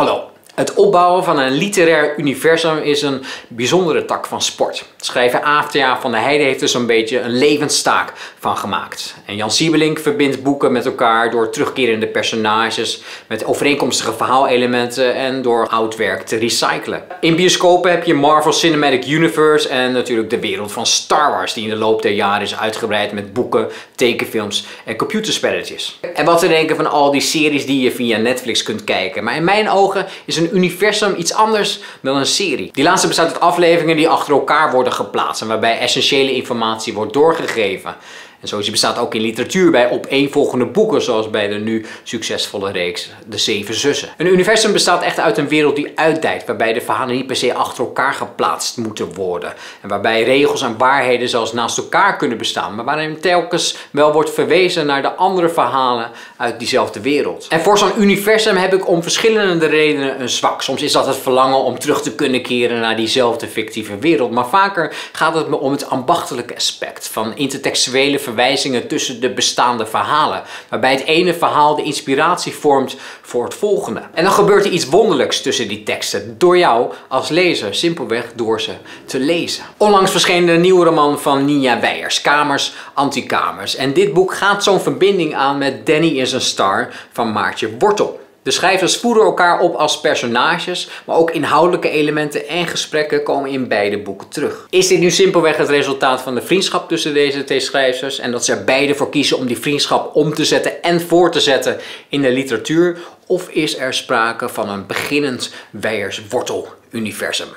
Hallo. Het opbouwen van een literair universum is een bijzondere tak van sport. Schrijver Aaftea van de Heide heeft er zo'n beetje een levenstaak van gemaakt. En Jan Siebelink verbindt boeken met elkaar door terugkerende personages, met overeenkomstige verhaalelementen en door oud werk te recyclen. In bioscopen heb je Marvel Cinematic Universe en natuurlijk de wereld van Star Wars, die in de loop der jaren is uitgebreid met boeken, tekenfilms en computerspelletjes. En wat te denken van al die series die je via Netflix kunt kijken. Maar in mijn ogen is een universum iets anders dan een serie. Die laatste bestaat uit afleveringen die achter elkaar worden geplaatst en waarbij essentiële informatie wordt doorgegeven. En zoiets bestaat ook in literatuur bij opeenvolgende boeken, zoals bij de nu succesvolle reeks De Zeven Zussen. Een universum bestaat echt uit een wereld die uitdijt, waarbij de verhalen niet per se achter elkaar geplaatst moeten worden. En waarbij regels en waarheden zelfs naast elkaar kunnen bestaan, maar waarin telkens wel wordt verwezen naar de andere verhalen uit diezelfde wereld. En voor zo'n universum heb ik om verschillende redenen een zwak. Soms is dat het verlangen om terug te kunnen keren naar diezelfde fictieve wereld, maar vaker gaat het me om het ambachtelijke aspect van intertextuele verwijzingen tussen de bestaande verhalen. Waarbij het ene verhaal de inspiratie vormt voor het volgende. En dan gebeurt er iets wonderlijks tussen die teksten. Door jou als lezer, simpelweg door ze te lezen. Onlangs verscheen de nieuwe roman van Nia Weijers, Kamers, Antikamers. En dit boek gaat zo'n verbinding aan met Danny is een Star van Maartje Wortel. De schrijvers voeren elkaar op als personages, maar ook inhoudelijke elementen en gesprekken komen in beide boeken terug. Is dit nu simpelweg het resultaat van de vriendschap tussen deze twee schrijvers en dat ze er beide voor kiezen om die vriendschap om te zetten en voor te zetten in de literatuur? Of is er sprake van een beginnend Weijers-Wortel-universum?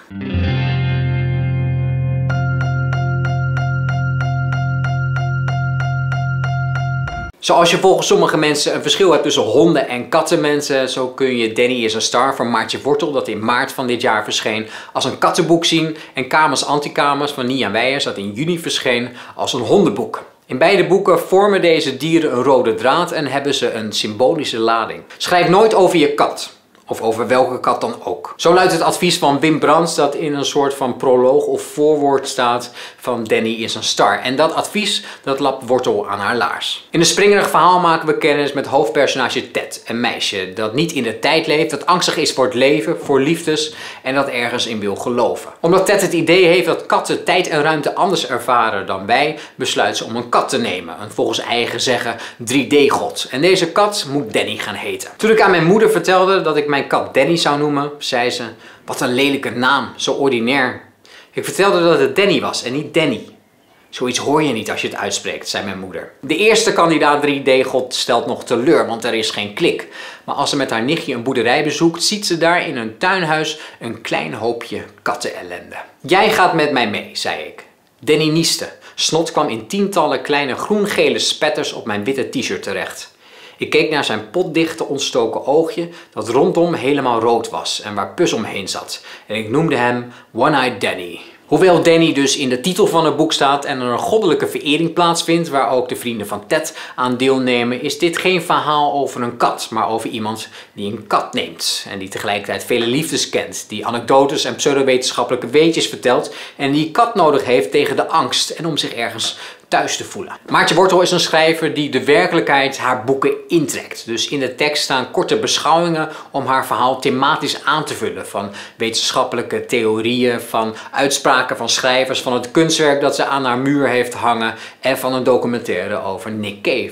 Zoals je volgens sommige mensen een verschil hebt tussen honden en kattenmensen, zo kun je Danny is een star van Maartje Wortel, dat in maart van dit jaar verscheen, als een kattenboek zien en Kamers Antikamers van Nia Weijers, dat in juni verscheen, als een hondenboek. In beide boeken vormen deze dieren een rode draad en hebben ze een symbolische lading. Schrijf nooit over je kat. Of over welke kat dan ook. Zo luidt het advies van Wim Brands dat in een soort van proloog of voorwoord staat van Danny is een star. En dat advies dat lapt wortel aan haar laars. In een springerig verhaal maken we kennis met hoofdpersonage Ted, een meisje dat niet in de tijd leeft, dat angstig is voor het leven, voor liefdes en dat ergens in wil geloven. Omdat Ted het idee heeft dat katten tijd en ruimte anders ervaren dan wij, besluit ze om een kat te nemen. Een volgens eigen zeggen 3D-god. En deze kat moet Danny gaan heten. Toen ik aan mijn moeder vertelde dat ik mijn kat Danny zou noemen, zei ze, wat een lelijke naam, zo ordinair. Ik vertelde dat het Danny was en niet Danny. Zoiets hoor je niet als je het uitspreekt, zei mijn moeder. De eerste kandidaat 3D-god stelt nog teleur, want er is geen klik. Maar als ze met haar nichtje een boerderij bezoekt, ziet ze daar in een tuinhuis een klein hoopje kattenellende. Jij gaat met mij mee, zei ik. Danny nieste. Snot kwam in tientallen kleine groen-gele spetters op mijn witte t-shirt terecht. Ik keek naar zijn potdichte ontstoken oogje dat rondom helemaal rood was en waar pus omheen zat. En ik noemde hem One-Eyed Danny. Hoewel Danny dus in de titel van het boek staat en er een goddelijke verering plaatsvindt waar ook de vrienden van Ted aan deelnemen, is dit geen verhaal over een kat, maar over iemand die een kat neemt en die tegelijkertijd vele liefdes kent, die anekdotes en pseudowetenschappelijke weetjes vertelt en die kat nodig heeft tegen de angst en om zich ergens thuis te voelen. Maartje Wortel is een schrijver die de werkelijkheid haar boeken intrekt. Dus in de tekst staan korte beschouwingen om haar verhaal thematisch aan te vullen. Van wetenschappelijke theorieën, van uitspraken van schrijvers, van het kunstwerk dat ze aan haar muur heeft hangen en van een documentaire over Nick Cave.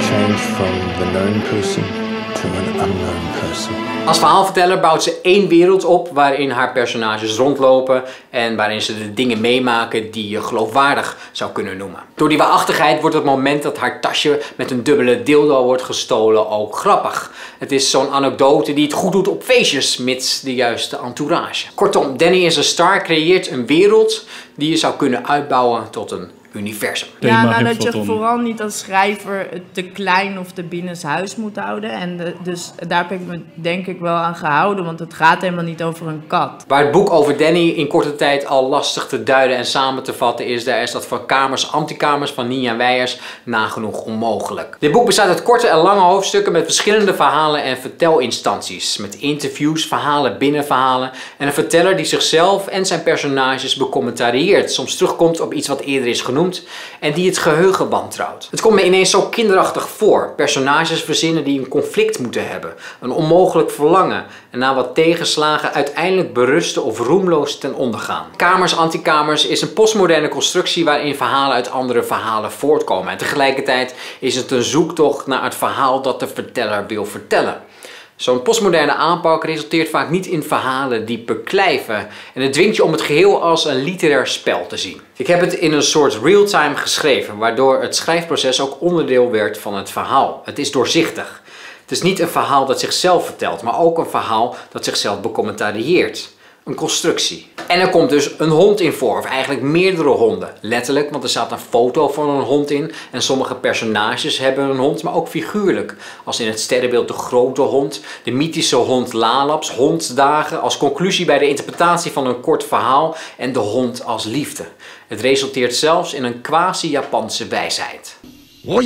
From the person. Als verhaalverteller bouwt ze één wereld op waarin haar personages rondlopen en waarin ze de dingen meemaken die je geloofwaardig zou kunnen noemen. Door die waarachtigheid wordt het moment dat haar tasje met een dubbele dildo wordt gestolen ook grappig. Het is zo'n anekdote die het goed doet op feestjes, mits de juiste entourage. Kortom, Danny is een star creëert een wereld die je zou kunnen uitbouwen tot een universum. Ja, nou dat je vooral niet als schrijver het te klein of te binnenshuis moet houden. En de- dus daar heb ik me denk ik wel aan gehouden, want het gaat helemaal niet over een kat. Waar het boek over Danny in korte tijd al lastig te duiden en samen te vatten is, daar is dat van Kamers Antikamers van Nia Weijers nagenoeg onmogelijk. Dit boek bestaat uit korte en lange hoofdstukken met verschillende verhalen en vertelinstanties. Met interviews, verhalen binnen verhalen en een verteller die zichzelf en zijn personages becommentarieert. Soms terugkomt op iets wat eerder is genoemd en die het geheugen wantrouwt. Het komt me ineens zo kinderachtig voor. Personages verzinnen die een conflict moeten hebben, een onmogelijk verlangen en na wat tegenslagen uiteindelijk berusten of roemloos ten onder gaan. Kamers Antikamers is een postmoderne constructie waarin verhalen uit andere verhalen voortkomen. En tegelijkertijd is het een zoektocht naar het verhaal dat de verteller wil vertellen. Zo'n postmoderne aanpak resulteert vaak niet in verhalen die beklijven en het dwingt je om het geheel als een literair spel te zien. Ik heb het in een soort real-time geschreven, waardoor het schrijfproces ook onderdeel werd van het verhaal. Het is doorzichtig. Het is niet een verhaal dat zichzelf vertelt, maar ook een verhaal dat zichzelf becommentarieert een constructie. En er komt dus een hond in voor, of eigenlijk meerdere honden. Letterlijk, want er staat een foto van een hond in. En sommige personages hebben een hond, maar ook figuurlijk. Als in het sterrenbeeld de grote hond, de mythische hond Lalaps, hondsdagen als conclusie bij de interpretatie van een kort verhaal en de hond als liefde. Het resulteert zelfs in een quasi-Japanse wijsheid. 我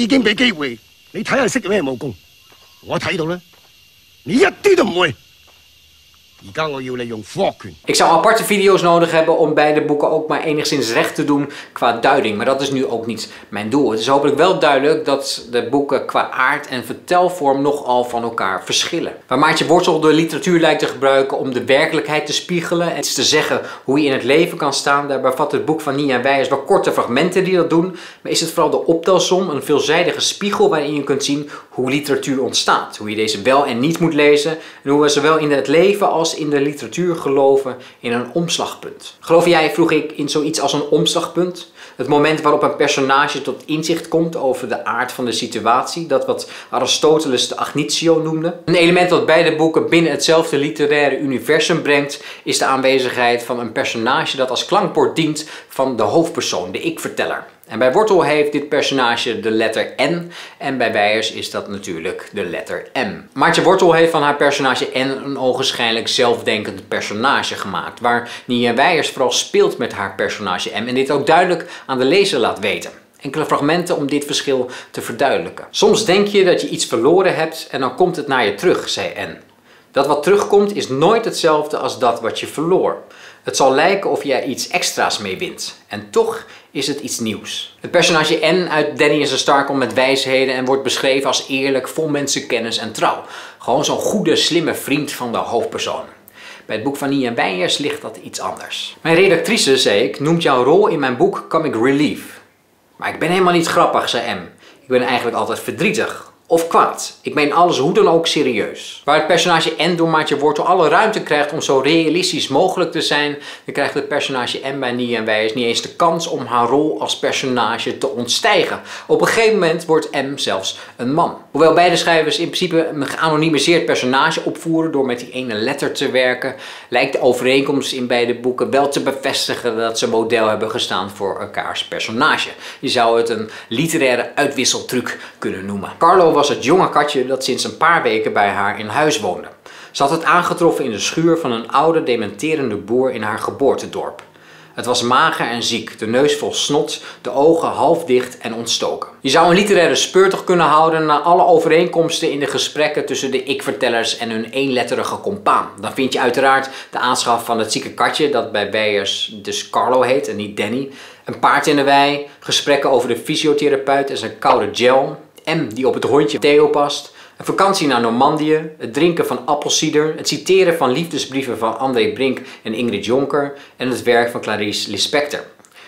ik zou aparte video's nodig hebben om beide boeken ook maar enigszins recht te doen qua duiding. Maar dat is nu ook niet mijn doel. Het is hopelijk wel duidelijk dat de boeken qua aard en vertelvorm nogal van elkaar verschillen. Waar Maartje Wortel de literatuur lijkt te gebruiken om de werkelijkheid te spiegelen en te zeggen hoe je in het leven kan staan. Daar bevat het boek van Nia Weijers wel korte fragmenten die dat doen. Maar is het vooral de optelsom, een veelzijdige spiegel waarin je kunt zien hoe literatuur ontstaat. Hoe je deze wel en niet moet lezen en hoe we zowel in het leven als in de literatuur geloven in een omslagpunt. Geloof jij, vroeg ik, in zoiets als een omslagpunt? Het moment waarop een personage tot inzicht komt over de aard van de situatie, dat wat Aristoteles de agnitio noemde. Een element dat beide boeken binnen hetzelfde literaire universum brengt, is de aanwezigheid van een personage dat als klankbord dient van de hoofdpersoon, de ik-verteller. En bij Wortel heeft dit personage de letter N en bij Weijers is dat natuurlijk de letter M. Maartje Wortel heeft van haar personage N een ogenschijnlijk zelfdenkend personage gemaakt, waar Nia Weijers vooral speelt met haar personage M en dit ook duidelijk aan de lezer laat weten. Enkele fragmenten om dit verschil te verduidelijken. Soms denk je dat je iets verloren hebt en dan komt het naar je terug, zei N. Dat wat terugkomt is nooit hetzelfde als dat wat je verloor. Het zal lijken of jij iets extra's mee wint. En toch is het iets nieuws. Het personage N uit Danny is een Star komt met wijsheden en wordt beschreven als eerlijk, vol mensenkennis en trouw. Gewoon zo'n goede, slimme vriend van de hoofdpersoon. Bij het boek van Nia Wijers ligt dat iets anders. Mijn redactrice, zei ik, noemt jouw rol in mijn boek Comic Relief. Maar ik ben helemaal niet grappig, zei M. Ik ben eigenlijk altijd verdrietig. Of kwaad. Ik meen alles hoe dan ook serieus. Waar het personage N door Maartje Wortel alle ruimte krijgt om zo realistisch mogelijk te zijn, dan krijgt het personage N bij Nia en Wijs niet eens de kans om haar rol als personage te ontstijgen. Op een gegeven moment wordt M zelfs een man. Hoewel beide schrijvers in principe een geanonimiseerd personage opvoeren door met die ene letter te werken, lijkt de overeenkomst in beide boeken wel te bevestigen dat ze model hebben gestaan voor elkaars personage. Je zou het een literaire uitwisseltruc kunnen noemen. Carlo was het jonge katje dat sinds een paar weken bij haar in huis woonde. Ze had het aangetroffen in de schuur van een oude dementerende boer in haar geboortedorp. Het was mager en ziek, de neus vol snot, de ogen half dicht en ontstoken. Je zou een literaire speurtocht kunnen houden naar alle overeenkomsten in de gesprekken tussen de ik-vertellers en hun eenletterige compaan. Dan vind je uiteraard de aanschaf van het zieke katje, dat bij Beyers dus Carlo heet en niet Danny. Een paard in de wei, gesprekken over de fysiotherapeut en zijn koude gel. M die op het hondje Theo past. Een vakantie naar Normandië, het drinken van appelsieder, het citeren van liefdesbrieven van André Brink en Ingrid Jonker en het werk van Clarice Lispector.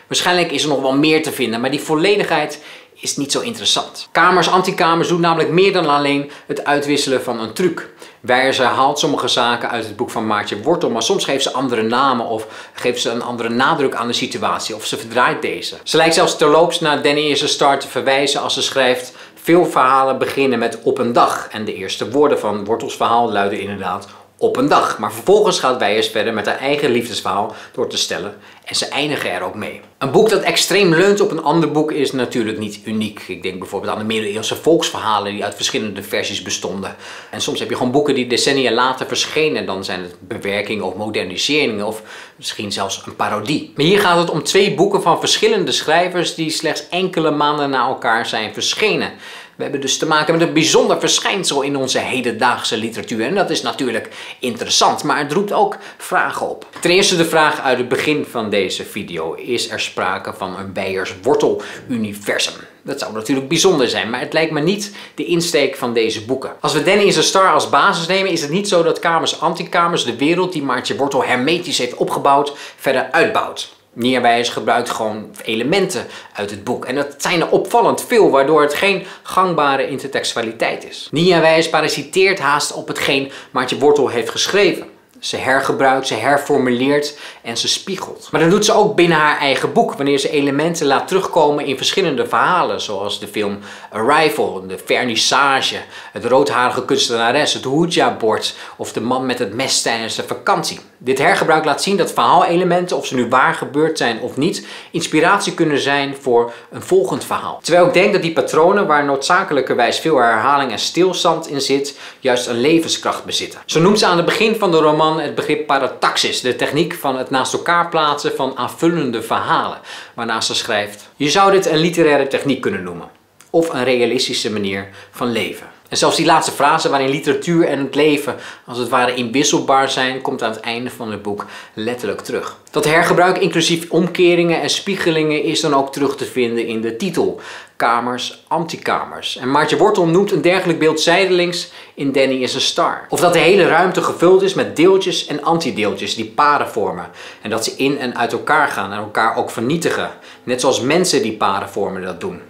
Waarschijnlijk is er nog wel meer te vinden, maar die volledigheid is niet zo interessant. Kamers Antikamers doen namelijk meer dan alleen het uitwisselen van een truc. Wijers herhaalt sommige zaken uit het boek van Maartje Wortel, maar soms geeft ze andere namen of geeft ze een andere nadruk aan de situatie of ze verdraait deze. Ze lijkt zelfs terloops naar Danny is a Star te verwijzen als ze schrijft veel verhalen beginnen met op een dag. En de eerste woorden van Wortels verhaal luiden inderdaad op een dag. Maar vervolgens gaat Wijers verder met haar eigen liefdesverhaal door te stellen en ze eindigen er ook mee. Een boek dat extreem leunt op een ander boek is natuurlijk niet uniek. Ik denk bijvoorbeeld aan de middeleeuwse volksverhalen die uit verschillende versies bestonden. En soms heb je gewoon boeken die decennia later verschenen. Dan zijn het bewerkingen of moderniseringen of misschien zelfs een parodie. Maar hier gaat het om twee boeken van verschillende schrijvers die slechts enkele maanden na elkaar zijn verschenen. We hebben dus te maken met een bijzonder verschijnsel in onze hedendaagse literatuur. En dat is natuurlijk interessant, maar het roept ook vragen op. Ten eerste de vraag uit het begin van deze video. Is er sprake van een Beyers wortel-universum? Dat zou natuurlijk bijzonder zijn, maar het lijkt me niet de insteek van deze boeken. Als we Danny is a Star als basis nemen, is het niet zo dat Kamers Antikamers de wereld die Maartje Wortel hermetisch heeft opgebouwd verder uitbouwt. Nierwijs gebruikt gewoon elementen uit het boek. En dat zijn er opvallend veel, waardoor het geen gangbare intertextualiteit is. Nierwijs parasiteert haast op hetgeen Maartje Wortel heeft geschreven. Ze hergebruikt, ze herformuleert en ze spiegelt. Maar dat doet ze ook binnen haar eigen boek, wanneer ze elementen laat terugkomen in verschillende verhalen, zoals de film Arrival, de vernissage, het roodharige kunstenares, het Ouija-bord of de man met het mes tijdens de vakantie. Dit hergebruik laat zien dat verhaalelementen, of ze nu waar gebeurd zijn of niet, inspiratie kunnen zijn voor een volgend verhaal. Terwijl ik denk dat die patronen, waar noodzakelijkerwijs veel herhaling en stilstand in zit, juist een levenskracht bezitten. Zo noemt ze aan het begin van de roman het begrip parataxis, de techniek van het naast elkaar plaatsen van aanvullende verhalen, waarna ze schrijft: Je zou dit een literaire techniek kunnen noemen, of een realistische manier van leven. En zelfs die laatste frase waarin literatuur en het leven als het ware inwisselbaar zijn, komt aan het einde van het boek letterlijk terug. Dat hergebruik inclusief omkeringen en spiegelingen is dan ook terug te vinden in de titel. Kamers, antikamers. En Maartje Wortel noemt een dergelijk beeld zijdelings in Danny is een star. Of dat de hele ruimte gevuld is met deeltjes en antideeltjes die paren vormen. En dat ze in en uit elkaar gaan en elkaar ook vernietigen. Net zoals mensen die paren vormen dat doen.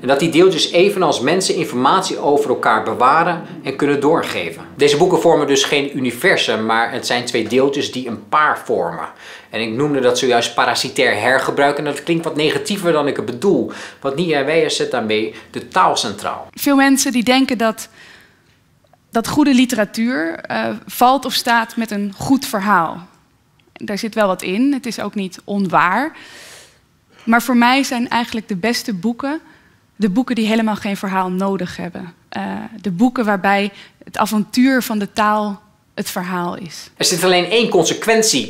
En dat die deeltjes evenals mensen informatie over elkaar bewaren en kunnen doorgeven. Deze boeken vormen dus geen universum, maar het zijn twee deeltjes die een paar vormen. En ik noemde dat zojuist parasitair hergebruik en dat klinkt wat negatiever dan ik het bedoel. Want Nia Weijer zet daarmee de taal centraal. Veel mensen die denken dat, dat goede literatuur uh, valt of staat met een goed verhaal. Daar zit wel wat in, het is ook niet onwaar. Maar voor mij zijn eigenlijk de beste boeken de boeken die helemaal geen verhaal nodig hebben. Uh, de boeken waarbij het avontuur van de taal het verhaal is. Er zit alleen één consequentie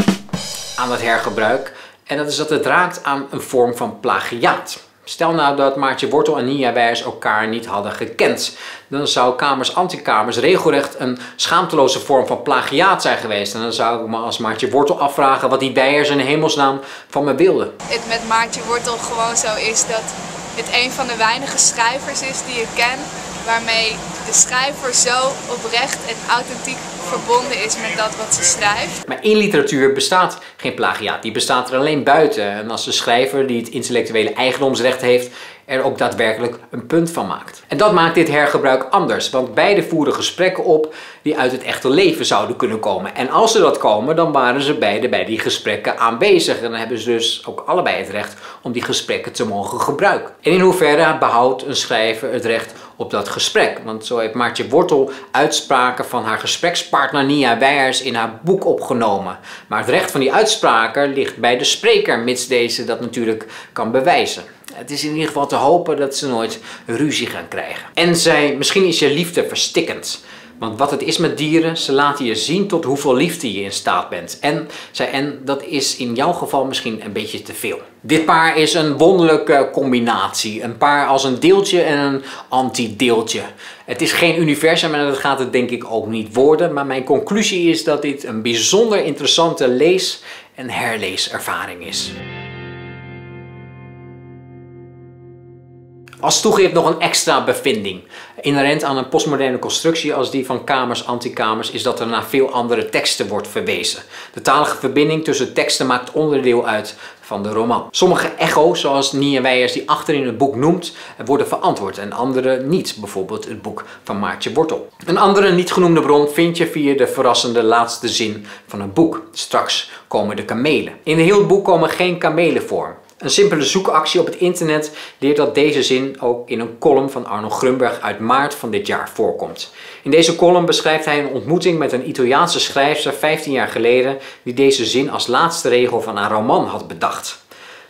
aan het hergebruik. En dat is dat het raakt aan een vorm van plagiaat. Stel nou dat Maartje Wortel en Nia Wijers elkaar niet hadden gekend. Dan zou Kamers Antikamers regelrecht een schaamteloze vorm van plagiaat zijn geweest. En dan zou ik me als Maartje Wortel afvragen wat die Wijers in hemelsnaam van me wilden. Het met Maartje Wortel gewoon zo is dat het een van de weinige schrijvers is die ik ken waarmee de schrijver zo oprecht en authentiek verbonden is met dat wat ze schrijft. Maar in literatuur bestaat geen plagiaat, die bestaat er alleen buiten. En als de schrijver die het intellectuele eigendomsrecht heeft, er ook daadwerkelijk een punt van maakt. En dat maakt dit hergebruik anders, want beide voeren gesprekken op die uit het echte leven zouden kunnen komen. En als ze dat komen, dan waren ze beide bij die gesprekken aanwezig. En dan hebben ze dus ook allebei het recht om die gesprekken te mogen gebruiken. En in hoeverre behoudt een schrijver het recht op dat gesprek? Want zo heeft Maartje Wortel uitspraken van haar gesprekspartner Nia Weijers in haar boek opgenomen. Maar het recht van die uitspraken ligt bij de spreker, mits deze dat natuurlijk kan bewijzen. Het is in ieder geval te hopen dat ze nooit ruzie gaan krijgen. En zij, misschien is je liefde verstikkend. Want wat het is met dieren, ze laten je zien tot hoeveel liefde je in staat bent. En, zij, en dat is in jouw geval misschien een beetje te veel. Dit paar is een wonderlijke combinatie. Een paar als een deeltje en een antideeltje. Het is geen universum en dat gaat het denk ik ook niet worden. Maar mijn conclusie is dat dit een bijzonder interessante lees- en herleeservaring is. Als toegift nog een extra bevinding. Inherent aan een postmoderne constructie als die van kamers, antikamers, is dat er naar veel andere teksten wordt verwezen. De talige verbinding tussen teksten maakt onderdeel uit van de roman. Sommige echo's, zoals Nia Weijers die achterin het boek noemt, worden verantwoord en andere niet. Bijvoorbeeld het boek van Maartje Wortel. Een andere niet genoemde bron vind je via de verrassende laatste zin van het boek. Straks komen de kamelen. In het hele boek komen geen kamelen voor. Een simpele zoekactie op het internet leert dat deze zin ook in een column van Arno Grunberg uit maart van dit jaar voorkomt. In deze column beschrijft hij een ontmoeting met een Italiaanse schrijfster 15 jaar geleden die deze zin als laatste regel van haar roman had bedacht.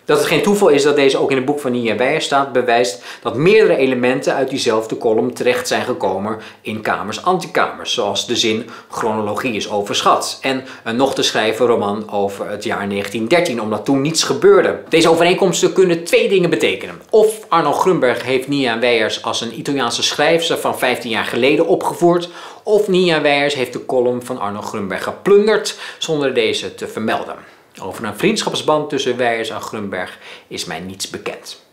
Dat het geen toeval is dat deze ook in het boek van Weijer staat, bewijst dat meerdere elementen uit diezelfde column terecht zijn gekomen in kamers antikamers, zoals de zin chronologie is overschat en een nog te schrijven roman over het jaar 1913, omdat toen niets gebeurde. Deze overeenkomsten kunnen twee dingen betekenen. Of Arno Grunberg heeft Nia Weijers als een Italiaanse schrijfster van 15 jaar geleden opgevoerd, of Nia Weijers heeft de column van Arno Grunberg geplunderd zonder deze te vermelden. Over een vriendschapsband tussen Weijers en Grunberg is mij niets bekend.